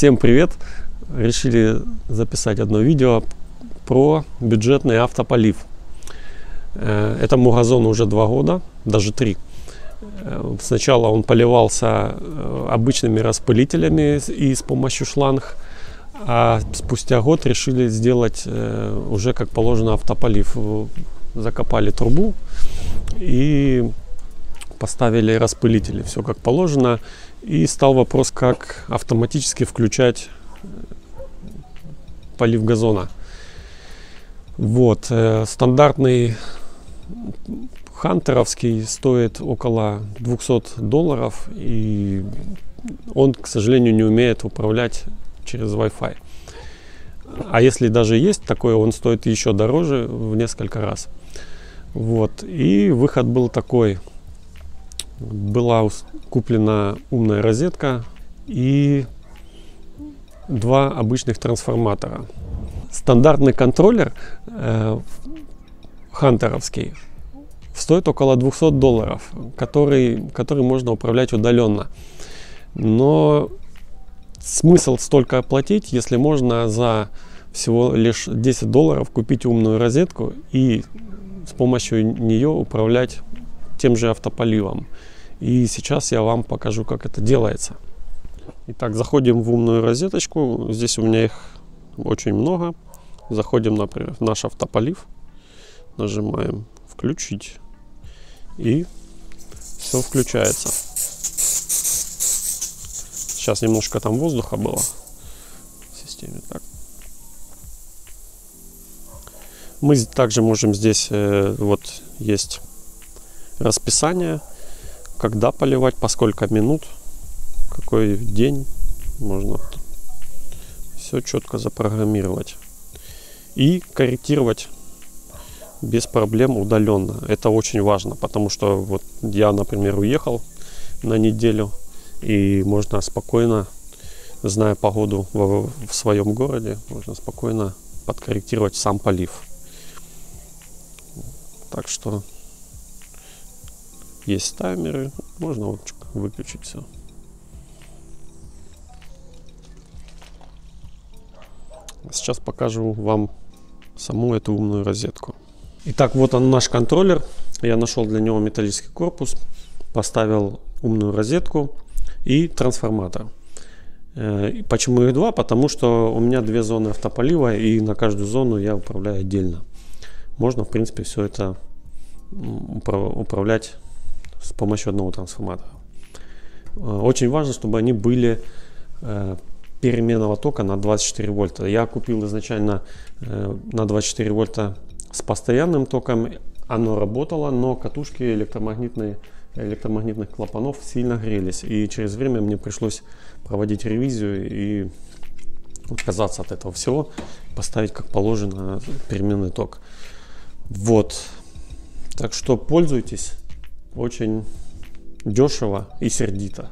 Всем привет! Решили записать одно видео про бюджетный автополив. Э, этому газону уже два года, даже три. Э, сначала он поливался э, обычными распылителями и с помощью шланг, а спустя год решили сделать уже как положено автополив. Закопали трубу и поставили распылители, все как положено. И стал вопрос, как автоматически включать э, полив газона. Вот, э, стандартный хантеровский стоит около 200 долларов, и он, к сожалению, не умеет управлять через Wi-Fi. А если даже есть такое, он стоит еще дороже в несколько раз. Вот. И выход был такой была куплена умная розетка и два обычных трансформатора. Стандартный контроллер э, хантеровский стоит около 200 долларов, который, который можно управлять удаленно. Но смысл столько оплатить, если можно за всего лишь 10 долларов купить умную розетку и с помощью нее управлять тем же автополивом. И сейчас я вам покажу, как это делается. Итак, заходим в умную розеточку. Здесь у меня их очень много. Заходим, например, в наш автополив. Нажимаем «Включить». И все включается. Сейчас немножко там воздуха было в системе. Так. Мы также можем здесь, э, вот есть расписание когда поливать, по сколько минут, какой день можно все четко запрограммировать и корректировать без проблем удаленно. Это очень важно, потому что вот я, например, уехал на неделю и можно спокойно, зная погоду в, в своем городе, можно спокойно подкорректировать сам полив. Так что есть таймеры, можно вот выключить все. Сейчас покажу вам саму эту умную розетку. Итак, вот он наш контроллер. Я нашел для него металлический корпус, поставил умную розетку и трансформатор. Э, почему их два? Потому что у меня две зоны автополива и на каждую зону я управляю отдельно. Можно, в принципе, все это управлять с помощью одного трансформатора. Э, очень важно, чтобы они были э, переменного тока на 24 вольта. Я купил изначально э, на 24 вольта с постоянным током. Оно работало, но катушки электромагнитные, электромагнитных клапанов сильно грелись. И через время мне пришлось проводить ревизию и отказаться от этого всего, поставить как положено переменный ток. Вот. Так что пользуйтесь очень дешево и сердито.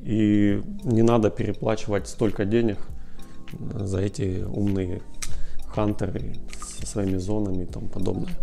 И не надо переплачивать столько денег за эти умные хантеры со своими зонами и тому подобное.